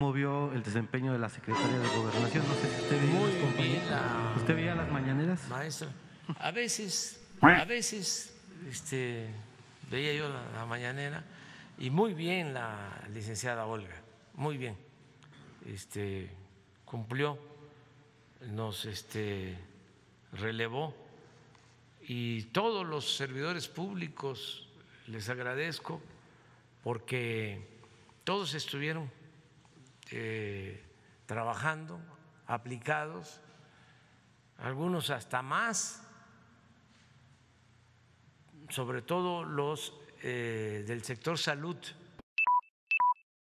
¿Cómo vio el desempeño de la secretaria de Gobernación? No sé si usted veía, Muy compañeras. la- ¿Usted veía las mañaneras? Maestra, a veces, a veces este, veía yo la, la mañanera y muy bien la licenciada Olga, muy bien. Este, cumplió, nos este, relevó y todos los servidores públicos les agradezco porque todos estuvieron eh, trabajando, aplicados, algunos hasta más, sobre todo los eh, del sector salud